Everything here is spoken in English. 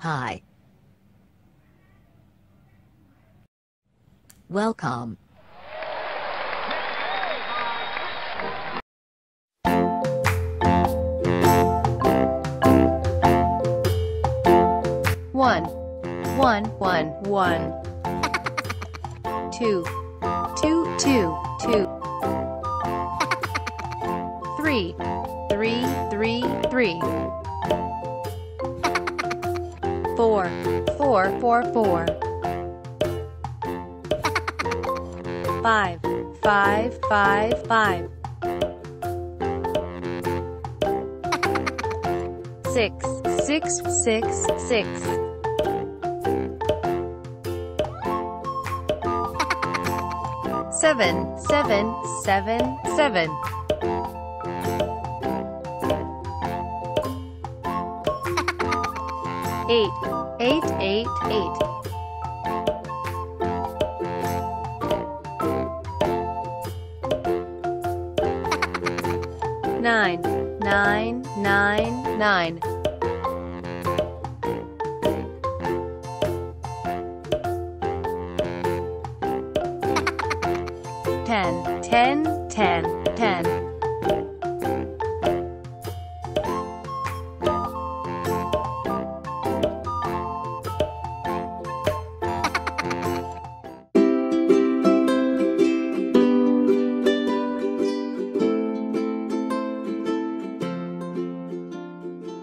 Hi. Welcome. One, one, one, one. Two, two, two, two. Three, three, three, three. Four, four, four, four. Five, five, five, five. Six, six, six, six. Seven, seven, seven, seven. Eight, eight, eight, eight. Nine, nine, nine, nine. Ten, ten, ten, ten.